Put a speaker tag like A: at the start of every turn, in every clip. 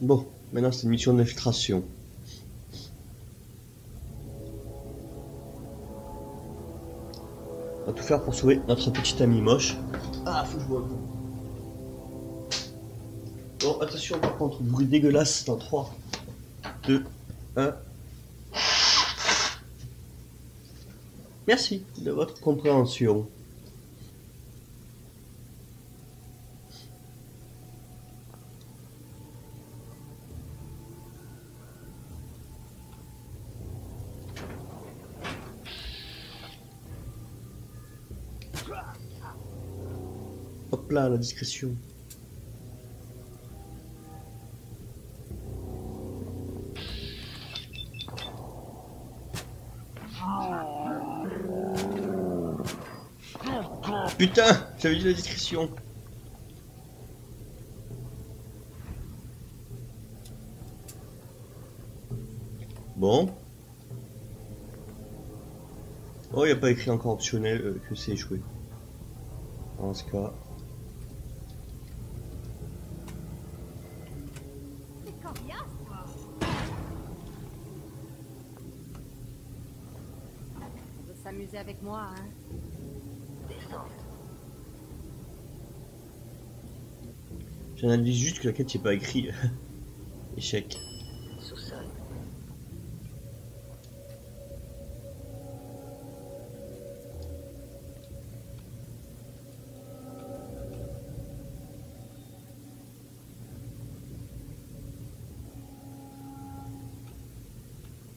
A: Bon, maintenant c'est une mission d'infiltration. On va tout faire pour sauver notre petit ami moche. Ah, faut je vois. Bon, attention par contre, bruit dégueulasse dans 3, 2, 1. Merci de votre compréhension. Hop la discrétion. Putain, j'avais dit la discrétion. Bon. Oh, il n'y a pas écrit encore optionnel euh, que c'est échoué. Dans ce cas.
B: C'est coriace, quoi. Avec moi, hein.
A: J'analyse juste que la quête, a pas écrit échec.
C: Sous-sol.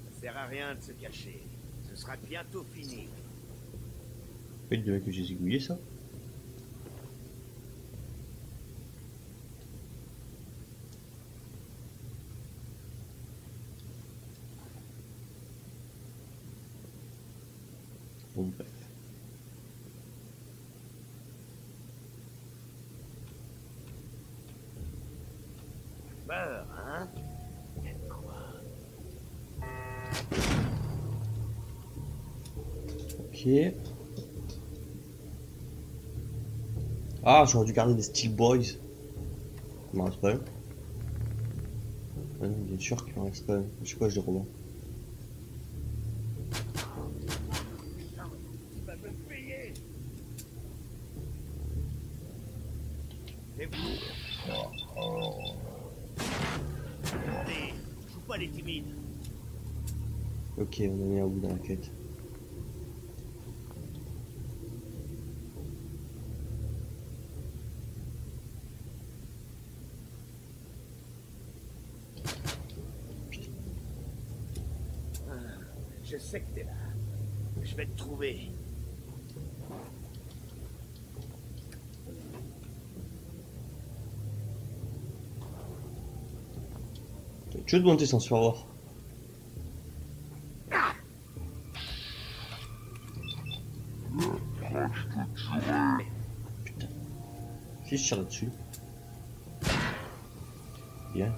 D: Ça sert à rien de se cacher. Ce sera bientôt fini.
A: Fait de que j'ai zigouillé ça. Bon bref.
D: Meurs, hein
A: Ok. Ah, j'aurais dû garder des Steel Boys. Il m'en reste pas un. Bien sûr qu'il m'en reste pas un. Je sais quoi, je les revends. Ok, on en est à bout dans la quête.
D: Je sais que t'es là. Je vais te trouver.
A: Tu veux te monter sans se faire voir Putain. Si je tire là-dessus. Bien.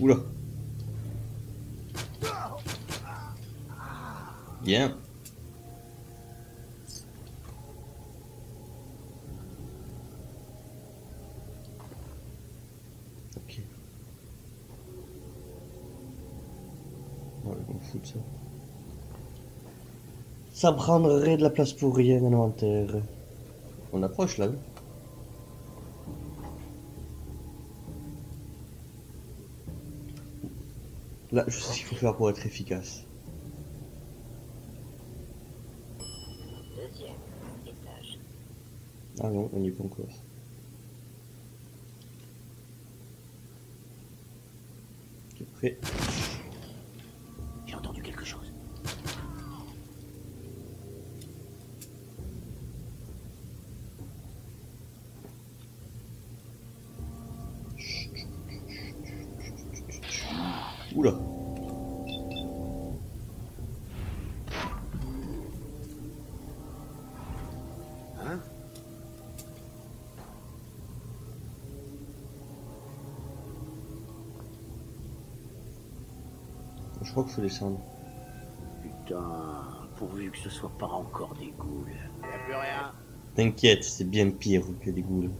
A: Oula. Bien. Ok. Ouais, on fout ça. Ça prendrait de la place pour rien dans l'inventaire. On approche là. Là, je sais ce qu'il faut faire pour être efficace. Ah non, on n'y est pas encore. Ok, prêt.
C: J'ai entendu quelque chose.
A: Oula.
D: Hein
A: Je crois qu'il faut descendre.
C: Putain, pourvu que ce soit pas encore des ghouls.
D: Y a plus rien.
A: T'inquiète, c'est bien pire que des ghouls.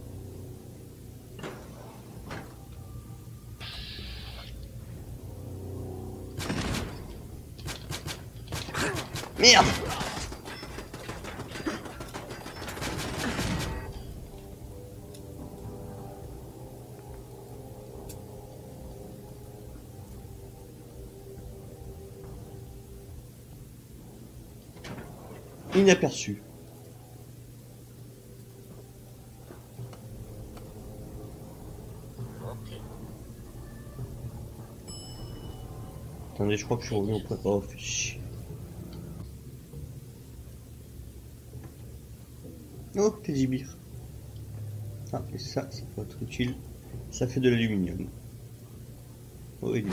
A: Inaperçu. Attendez, je crois que je suis revenu au point. Oh, fait chier. Oh. Ah, et ça, ça peut être utile. Ça fait de l'aluminium. Oh, et du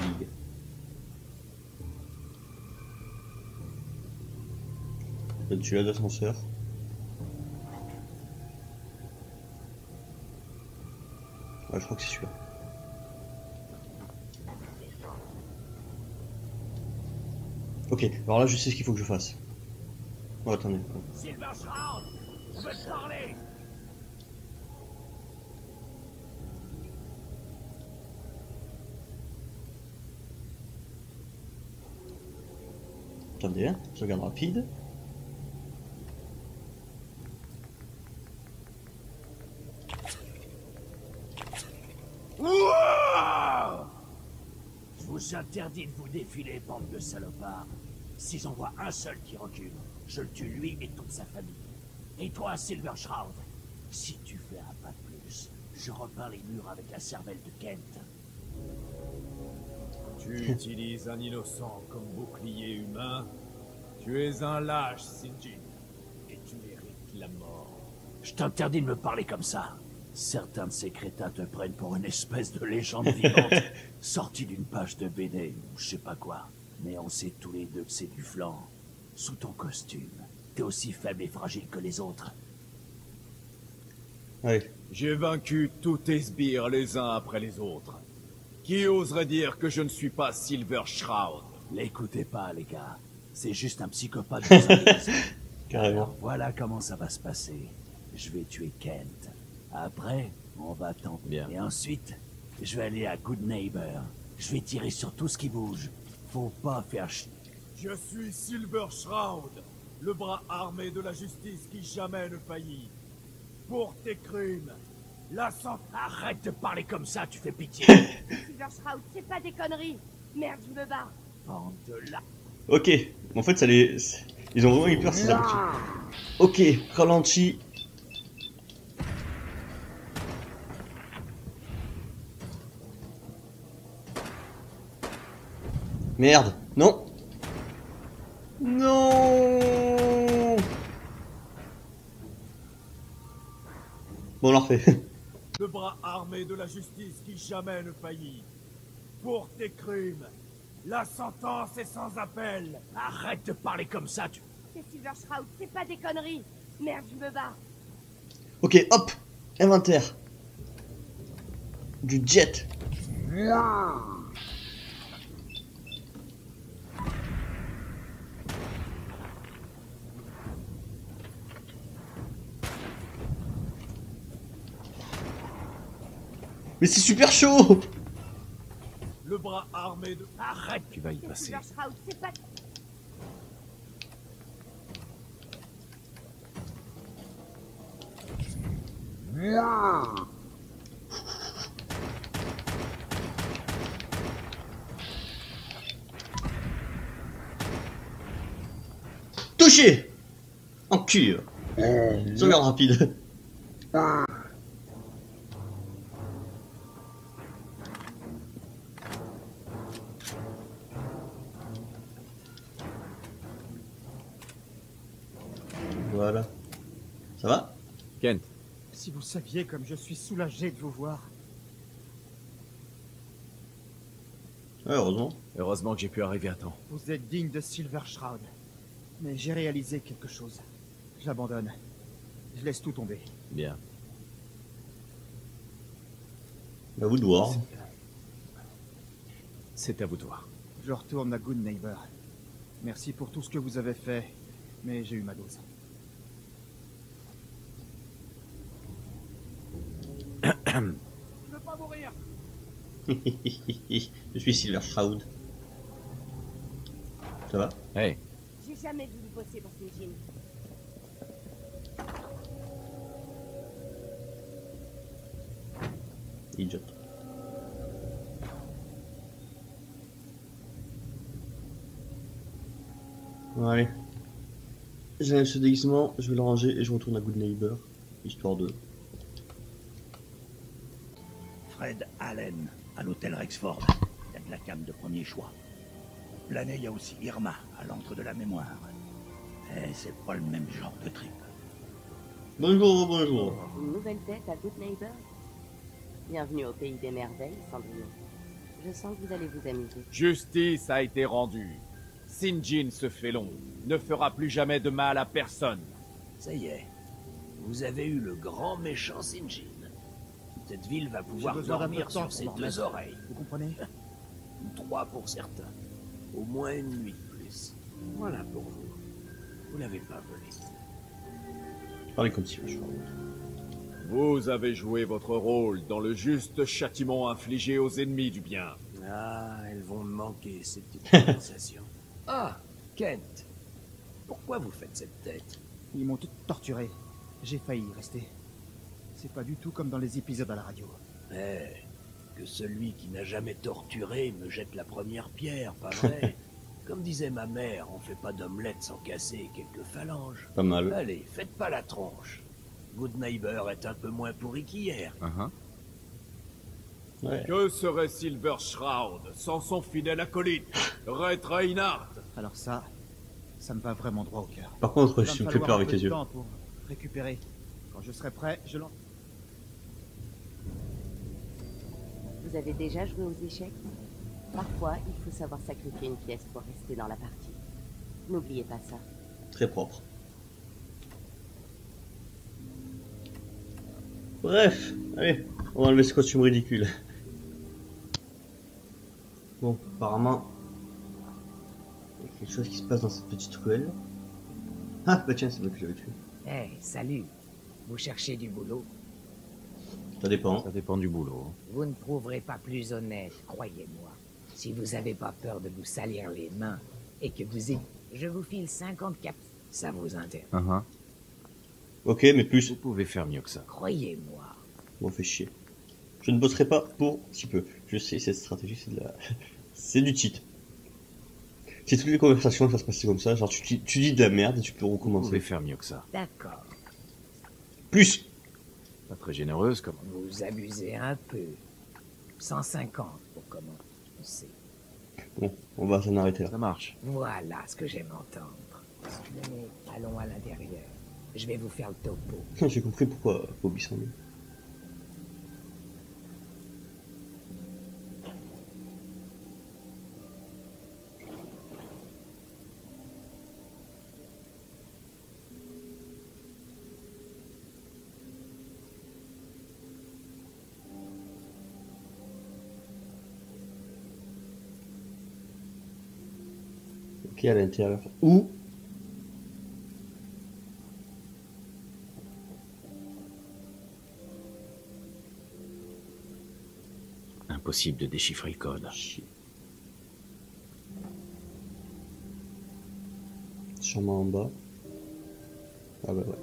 A: Peut-être celui-là d'ascenseur. Ouais, je crois que c'est celui-là. Ok, alors là, je sais ce qu'il faut que je fasse. Oh, attendez. Attendez, hein, sauvegarde rapide.
E: Je vous interdis de vous défiler, bande de salopards. Si j'en vois un seul qui recule, je le tue lui et toute sa famille. Et toi, Silver Shroud, si tu fais un pas de plus, je repeins les murs avec la cervelle de Kent.
F: Tu utilises un innocent comme bouclier humain. Tu es un lâche, Sinjin. Et tu mérites la mort.
E: Je t'interdis de me parler comme ça. Certains de ces crétins te prennent pour une espèce de légende vivante, sortie d'une page de BD ou je sais pas quoi. Mais on sait tous les deux que c'est du flanc. Sous ton costume, t'es aussi faible et fragile que les autres.
A: Allez,
F: J'ai vaincu tous tes sbires les uns après les autres. Qui oserait dire que je ne suis pas Silver Shroud?
E: L'écoutez pas, les gars. C'est juste un psychopathe
A: carrément.
E: Alors voilà comment ça va se passer. Je vais tuer Kent. Après, on va tenter.
F: Bien.
E: Et ensuite, je vais aller à Good Neighbor. Je vais tirer sur tout ce qui bouge. Faut pas faire ch...
F: Je suis Silver Shroud, le bras armé de la justice qui jamais ne faillit. Pour tes crimes, la santé...
E: Arrête de parler comme ça, tu fais pitié.
B: Silver Shroud, c'est pas des conneries. Merde, je me barre.
E: Bande de la...
A: Ok, en fait, ça les. Ils ont vraiment eu peur, ces abrutis. Ok, ralenti. Merde, non. Non. Bon, on l'a refait.
F: Le bras armé de la justice qui jamais ne faillit. Pour tes crimes, la sentence est sans appel.
E: Arrête de parler comme ça, tu...
B: C'est Silver Shroud, c'est pas des conneries. Merde, je me barre.
A: Ok, hop, inventaire. Du jet. Mais c'est super chaud
F: Le bras armé de...
E: Arrête
F: Tu vas y passer.
A: Touché En cul Sauvegarde rapide. Voilà. Ça va?
F: Kent,
G: Si vous saviez comme je suis soulagé de vous voir.
A: Ouais, heureusement.
F: heureusement que j'ai pu arriver à temps.
G: Vous êtes digne de Silver Shroud. Mais j'ai réalisé quelque chose. J'abandonne. Je laisse tout tomber.
F: Bien.
A: À vous de voir.
F: C'est à vous de voir.
G: Je retourne à Good Neighbor. Merci pour tout ce que vous avez fait, mais j'ai eu ma dose.
F: Je veux pas mourir
A: Je suis Silver Shroud. Ça va?
H: Hey,
B: J'ai jamais voulu bosser pour Sinjin.
A: Idiot. Bon, allez. J'ai ce déguisement, je vais le ranger et je retourne à Good Neighbor. Histoire de.
E: Fred Allen, à l'hôtel Rexford. Il y a de la cam de premier choix. L'année, il y a aussi Irma, à l'encre de la mémoire. Eh, c'est pas le même genre de trip.
A: Bonjour, bonjour.
B: Une nouvelle tête à Good Neighbor Bienvenue au pays des merveilles, Cendrillon. Je sens que vous allez vous amuser.
F: Justice a été rendue. Sinjin se fait long. Ne fera plus jamais de mal à personne.
E: Ça y est, vous avez eu le grand méchant Sinjin. Cette ville va pouvoir dormir sur ses deux
G: remettre.
E: oreilles.
G: Vous comprenez
E: Ou trois pour certains. Au moins une nuit de plus. Voilà pour vous. Vous l'avez pas volé.
A: Parlez comme Silver Shroud.
F: Vous avez joué votre rôle dans le juste châtiment infligé aux ennemis du bien.
E: Ah, elles vont me manquer, ces petites conversations. Ah, Kent. Pourquoi vous faites cette tête?
G: Ils m'ont tout torturé. J'ai failli y rester. C'est pas du tout comme dans les épisodes à la radio.
E: Eh, que celui qui n'a jamais torturé me jette la première pierre, pas vrai Comme disait ma mère, on fait pas d'omelette sans casser quelques phalanges.
A: Pas mal.
E: Allez, faites pas la tronche. Good Neighbor est un peu moins pourri qu'hier.
H: uh-huh.
A: Ouais.
F: Que serait Silver Shroud sans son fidèle acolyte, Red Reinhardt
G: Alors ça, ça me va vraiment droit au cœur.
A: Par contre, je
G: me
A: fais peur avec les yeux.
G: temps pour récupérer. Quand je serai prêt, je l'en...
B: Vous avez déjà joué aux échecs? Parfois, il faut savoir sacrifier une pièce pour rester dans la partie. N'oubliez pas ça.
A: Très propre. Bref, allez, on va enlever ce costume ridicule. Bon, apparemment, il y a quelque chose qui se passe dans cette petite ruelle. Ah, bah tiens, c'est moi que j'avais tué.
I: Eh, salut. Vous cherchez du boulot?
A: Ça dépend.
H: Ça dépend du boulot.
I: Vous ne trouverez pas plus honnête, croyez-moi. Si vous avez pas peur de vous salir les mains et que vous êtes... Je vous file 50 cap. Ça vous intéresse.
H: Uh-huh.
A: Ok, mais plus.
H: Vous pouvez faire mieux que ça.
I: Croyez-moi.
A: Bon, fait chier. Je ne bosserai pas pour si peu. Je sais, cette stratégie, c'est de la... c'est du cheat. Si toutes les conversations ça se passer comme ça, genre tu, tu- tu dis de la merde et tu peux
H: Vous pouvez
A: recommencer.
H: faire mieux que ça.
I: D'accord.
A: Plus
H: Pas très généreuse comme...
I: Vous abusez un peu. 150 pour commencer.
A: Bon, on va s'en arrêter là.
H: Ça marche.
I: Voilà ce que j'aime entendre. Venez, allons à l'intérieur. Je vais vous faire le topo.
A: J'ai compris pourquoi Bobby s'en est. À l'intérieur. Où?
H: Impossible de déchiffrer le code.
A: Chier. Sûrement en bas. Ah bah ouais.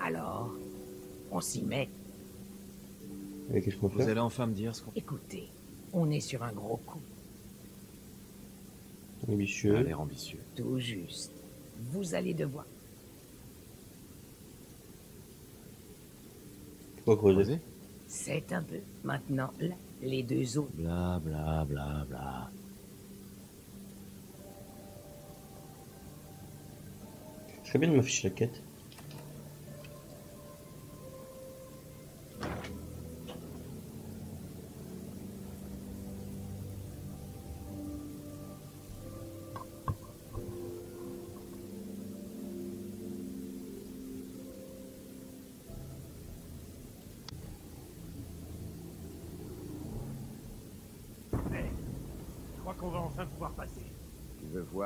I: Alors, on s'y met.
A: Et qu'est-ce qu'on
H: Vous allez enfin me dire ce qu'on...
I: Écoutez, on est sur un gros coup.
H: Ça a
A: Ambitieux.
H: l'air ambitieux.
I: Tout juste. Vous allez devoir.
A: Pourquoi creuser.
I: C'est un peu. Maintenant, là, les deux autres.
H: Bla bla bla bla.
A: Ce serait bien de m'afficher la quête.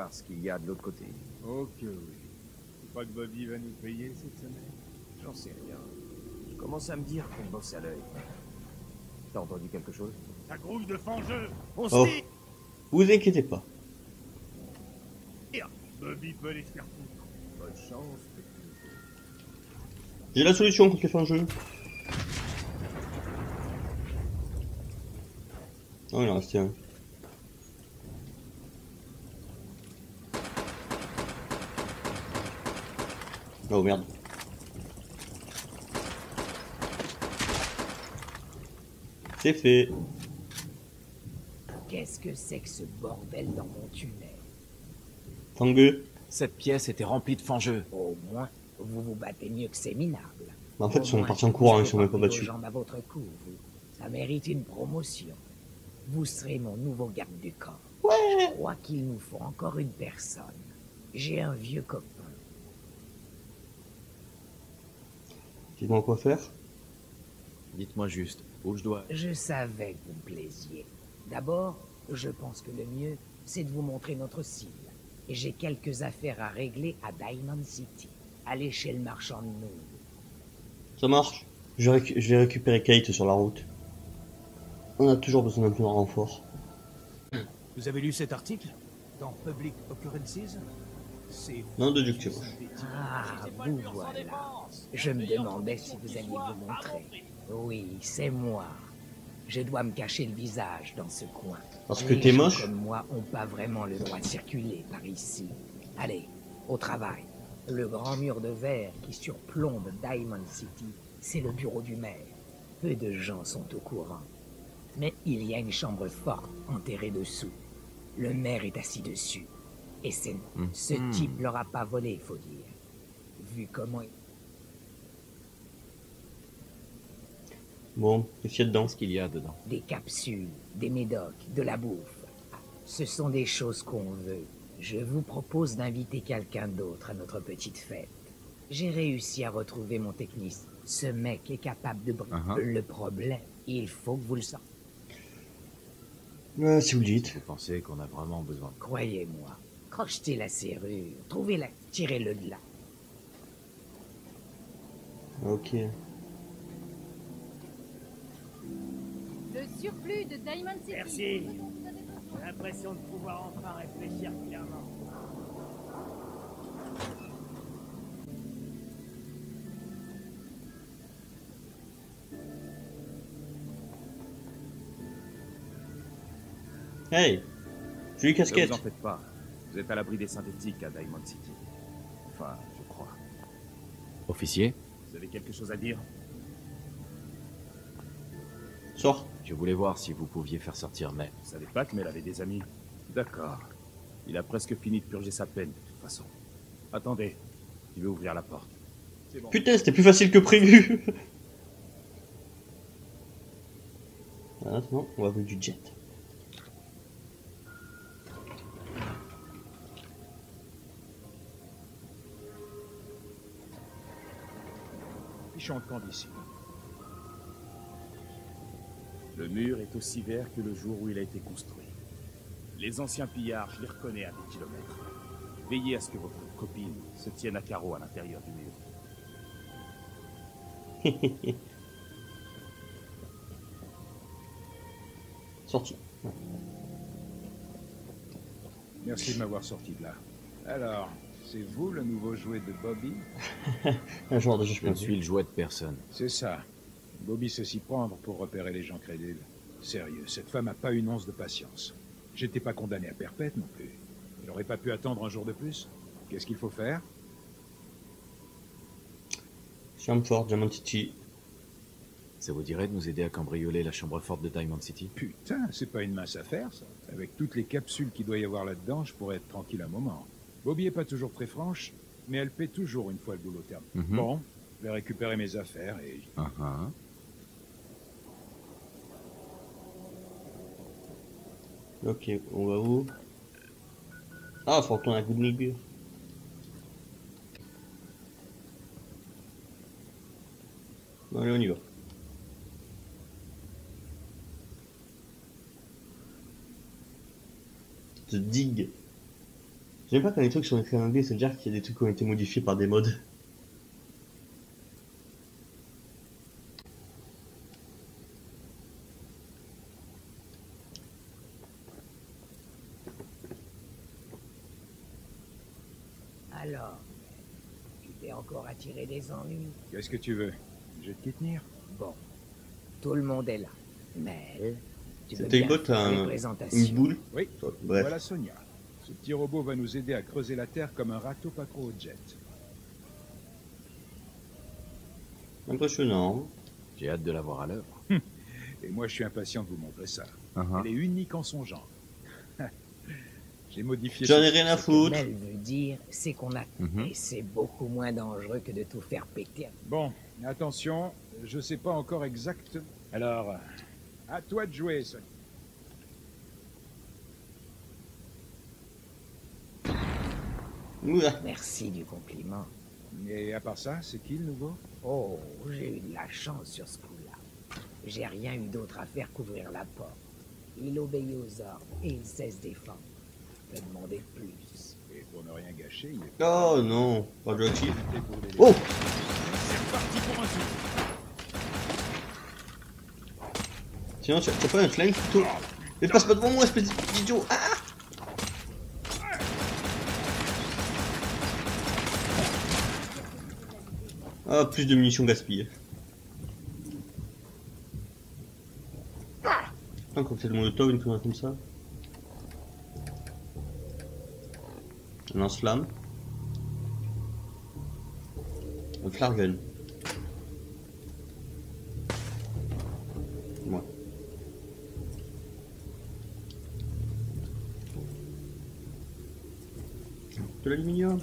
D: Voir ce qu'il y a de l'autre côté
F: Ok, oui. Tu crois que Bobby va nous payer cette semaine?
D: J'en sais rien. Je commence à me dire qu'on bosse à l'œil.
H: T'as entendu quelque chose?
F: Ta grouille de fangeux On
A: Oh.
F: se
A: Vous inquiétez pas.
F: Bobby peut les faire foutre. Bonne chance.
A: J'ai la solution contre les fangeux. Oh, il en restait un. Oh merde. C'est fait.
I: Qu'est-ce que c'est que ce bordel dans mon tunnel?
A: Tangueux.
H: Cette pièce était remplie de fangeux.
I: Au moins, vous vous battez mieux que ces minables.
A: Mais en fait, ils sont partis en courant, ils sont même pas battus.
I: jambes à votre cou, vous. Ça mérite une promotion. Vous serez mon nouveau garde du corps. Je crois qu'il nous faut encore une personne. J'ai un vieux copain.
A: Dites-moi quoi faire.
H: Dites-moi juste, où je dois...
I: Je savais que vous me plaisiez. D'abord, je pense que le mieux, c'est de vous montrer notre cible. Et j'ai quelques affaires à régler à Diamond City. Allez chez le marchand de nouilles.
A: Ça marche. Je, récu- je vais récupérer Kate sur la route. On a toujours besoin d'un peu de renfort.
E: Vous avez lu cet article Dans Public Occurrences?
A: Non, de
I: Ah, vous voilà. Je me demandais si vous alliez vous montrer. Oui, c'est moi. Je dois me cacher le visage dans ce coin.
A: Parce que t'es moche
I: comme moi ont pas vraiment le droit de circuler par ici. Allez, au travail. Le grand mur de verre qui surplombe Diamond City, c'est le bureau du maire. Peu de gens sont au courant. Mais il y a une chambre forte enterrée dessous. Le maire est assis dessus. Et c'est ce
H: Mhm.
I: type leur a pas volé, faut dire. Vu comment il-
A: Bon, qu'est-ce qu'il y a dedans?
H: Qu'est-ce qu'il y a dedans
I: des capsules, des médocs, de la bouffe. Ce sont des choses qu'on veut. Je vous propose d'inviter quelqu'un d'autre à notre petite fête. J'ai réussi à retrouver mon technicien. Ce mec est capable de briser.
H: Uh-huh.
I: Le problème, il faut que vous le sortiez.
A: Ah, Si vous le dites.
H: Vous pensez qu'on a vraiment besoin de...
I: Croyez-moi. Crochetez la serrure, trouvez-la, tirez-le de là.
A: Ok.
J: Le surplus de Diamond City.
F: Merci. J'ai l'impression de pouvoir enfin réfléchir clairement.
A: Hey Jolie
K: Ne
A: casquette
K: vous en faites pas. Vous êtes à l'abri des synthétiques à Diamond City. Enfin, je crois.
H: Officier
K: Vous avez quelque chose à dire?
A: Sors
H: Je voulais voir si vous pouviez faire sortir May.
K: Vous savez pas que Mel avait des amis? D'accord. Il a presque fini de purger sa peine, de toute façon. Attendez. Il veut ouvrir la porte. C'est bon.
A: Putain, c'était plus facile que prévu Ah, Maintenant, on va voir du jet.
K: Le mur est aussi vert que le jour où il a été construit. Les anciens pillards, je les reconnais à des kilomètres. Veillez à ce que votre copine se tienne à carreau à l'intérieur du mur.
A: Sorti.
L: Merci de m'avoir sorti de là. Alors, c'est vous le nouveau jouet de Bobby
A: Un joueur de jeu,
H: Je ne
A: je
H: suis le jouet de personne.
L: C'est ça. Bobby sait s'y prendre pour repérer les gens crédules. Sérieux, cette femme a pas une once de patience. J'étais pas condamné à perpète non plus. J'aurais pas pu attendre un jour de plus. Qu'est-ce qu'il faut faire?
A: Chambre fort, Diamond City.
H: Ça vous dirait de nous aider à cambrioler la chambre forte de Diamond City?
L: Putain, c'est pas une mince affaire, ça. Avec toutes les capsules qu'il doit y avoir là-dedans, je pourrais être tranquille un moment. Bobby est pas toujours très franche, mais elle paie toujours une fois le boulot terminé.
H: Mhm.
L: Bon, je vais récupérer mes affaires et...
H: Ah, ah.
A: Ok, on va où? Ah, faut retourner à Goodnigger. Bon, allez, on y va. The Dig. J'aime pas quand les trucs sont écrits en anglais, ça veut dire qu'il y a des trucs qui ont été modifiés par des modes.
I: Alors, tu t'es encore attiré des ennuis.
L: Qu'est-ce que tu veux? Je vais te tenir.
I: Bon, tout le monde est là. Mel, tu veux bien une,
A: une boule?
L: Oui,
A: Bref.
L: voilà Sonia. Ce petit robot va nous aider à creuser la Terre comme un râteau pas trop au jet.
A: Impressionnant.
H: J'ai hâte de la voir à l'œuvre.
L: Et moi, je suis impatient de vous montrer ça.
H: Uh-huh.
L: Elle est unique en son genre. J'ai modifié.
A: J'en ai rien à
I: Ce que
A: foutre.
I: Mel veut dire, c'est qu'on a...
H: Mhm.
I: Et c'est beaucoup moins dangereux que de tout faire péter.
L: Bon, attention, je sais pas encore exact. Alors, à toi de jouer, Sonia.
I: Merci du compliment.
L: Et à part ça, c'est qui le nouveau?
I: Oh, j'ai eu de la chance sur ce coup-là. J'ai rien eu d'autre à faire qu'ouvrir la porte. Il obéit aux ordres et il sait se défendre. Je peux demander plus.
L: Et pour ne rien gâcher, il est
A: Oh non,
L: fait pour les
A: Oh
F: C'est parti pour un tour.
A: Sinon, tu t'as pas un flingue plutôt Mais passe pas devant moi, espèce d'idiot Ah Ah, plus de munitions gaspillées. Un cocktail molotov, une connerie comme ça. Un lance-flamme. Un flargun. Ouais. De l'aluminium.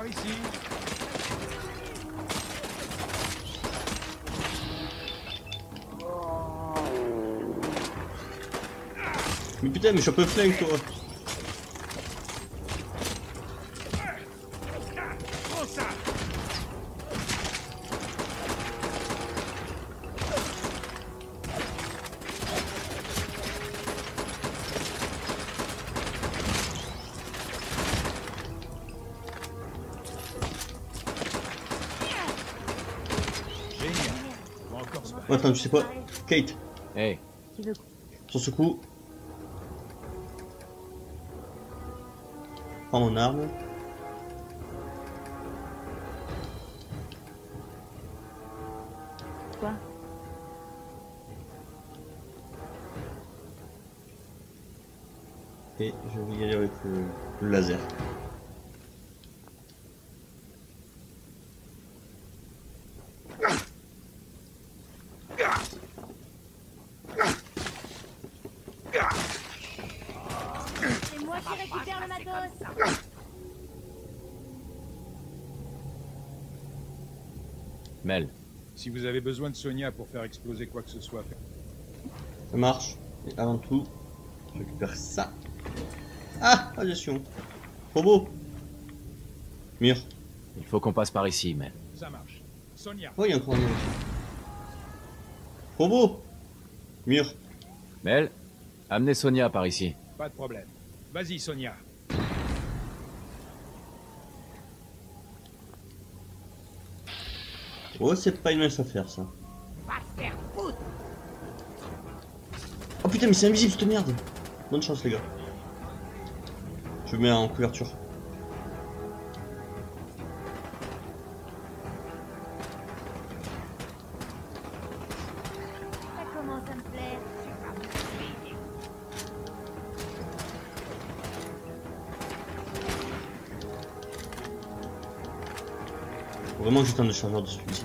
A: Mais putain, mais je suis un peu flingue, toi Attends, tu sais quoi Kate,
H: Hey,
A: sur ce coup... Prends mon arme.
B: quoi
A: Et je vais y aller avec le, le laser.
J: C'est moi qui récupère le matos
H: Mel,
L: Si vous avez besoin de Sonia pour faire exploser quoi que ce soit,
A: Ça marche. Et avant tout, je récupère ça. Ah Radiation. Trop beau. Mur.
H: il faut qu'on passe par ici, Mel.
L: ça marche. Sonia,
A: Oh, il y a encore un. Trop beau. Mur.
H: Mel, amenez Sonia par ici.
L: pas de problème. Vas-y, Sonia.
A: Oh, c'est pas une mince affaire, ça. Oh putain, mais c'est invisible, cette merde. Bonne chance, les gars. Je me mets en couverture. Vraiment, juste un chargeur de celui-ci.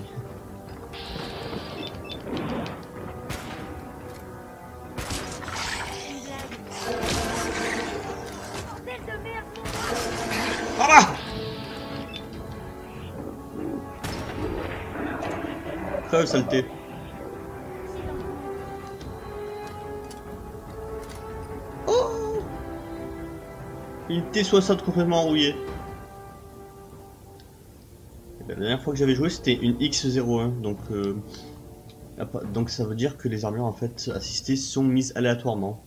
A: Ah Crève, saleté. Oh Une T60 complètement enrouillée. Dernière fois que j'avais joué, c'était une X01, donc euh, donc ça veut dire que les armures en fait assistées sont mises aléatoirement.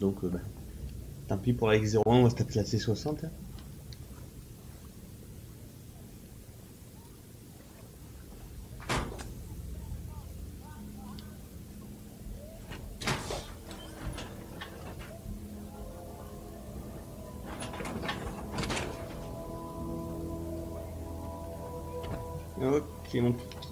A: Donc euh, bah, tant pis pour la X01, on va se taper la T60. hein. Ok, mon kiki.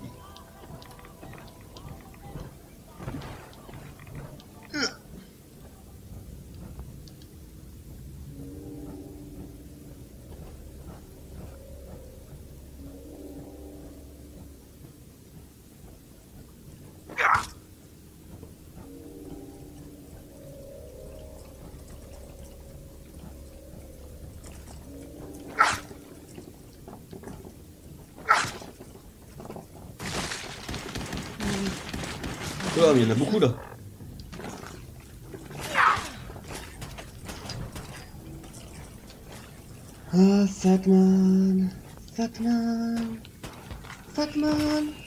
A: Oh, mais il y en a beaucoup là. Ah, Fatman, Fatman, Fatman.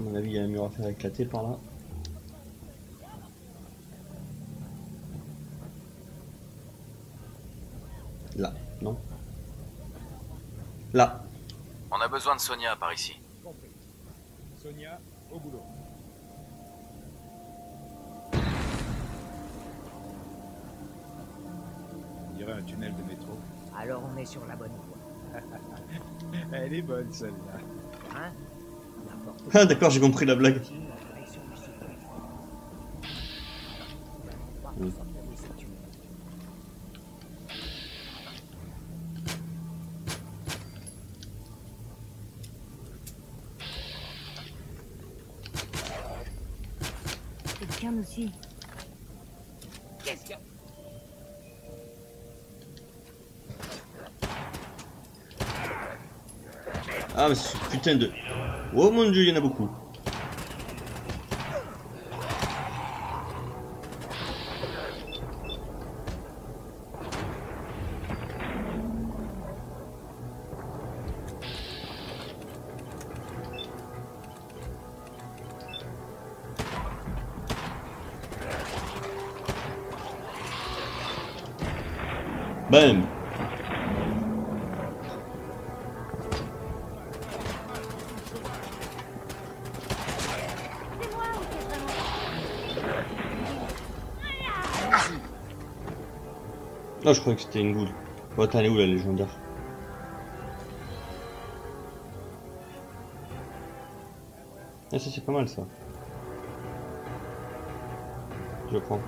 A: À mon avis, il y a un mur à faire éclater par là. Là, non Là.
H: On a besoin de Sonia par ici.
L: Compris. Sonia, au boulot. On dirait un tunnel de métro.
I: Alors on est sur la bonne voie.
L: Elle est bonne celle-là.
I: Hein?
A: Ah, d'accord, j'ai compris la blague.
J: aussi.
I: Qu'est-ce que...
A: Ah, mais ce putain de. Oh mon dieu, il y en a beaucoup. Bam Non, je croyais que c'était une goule. Bon, attends, elle est où la légendaire? Ah, ça c'est pas mal ça. Je prends.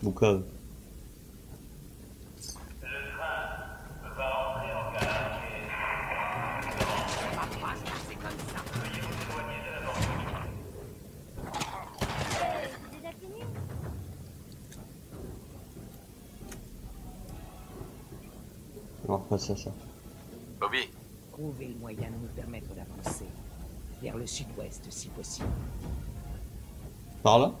A: Boucave.
J: C'est déjà fini
A: Pas ça, ça.
H: Bobby,
I: Trouver le moyen de nous permettre d'avancer. Vers le sud-ouest, si possible.
A: Par là?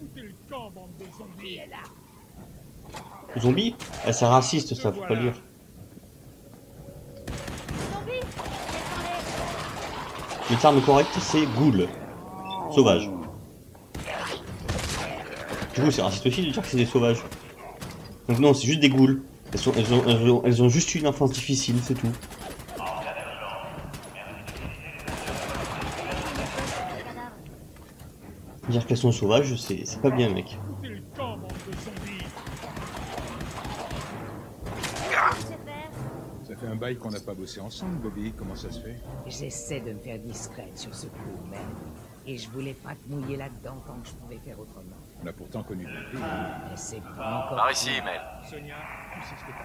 F: Foutez le camp, bande de zombies?
A: Zombie? Eh, c'est raciste ça, faut pas le dire.
J: Zombie
A: Le terme correct c'est ghoul. Sauvage. Du coup c'est raciste aussi de dire que c'est des sauvages. Donc non, c'est juste des ghouls. Elles, ont, elles, ont, elles ont juste eu une enfance difficile, c'est tout. Dire qu'elles sont sauvages, c'est pas bien mec.
L: Bail qu'on n'a pas bossé ensemble, Bobby. Comment ça se fait?
I: J'essaie de me faire discrète sur ce coup, mais... Et je voulais pas te mouiller là-dedans tant que je pouvais faire autrement.
L: On a pourtant connu Bobby.
I: Mais c'est pas encore...
H: par ici, Mel.
L: Sonia, tu sais ce que t'as.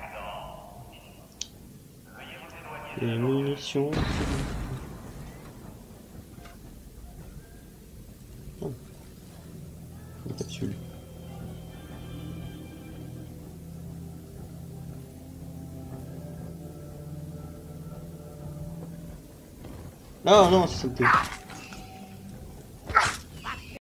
A: Les munitions. Oh. Une capsule. Non, non, c'est sauté.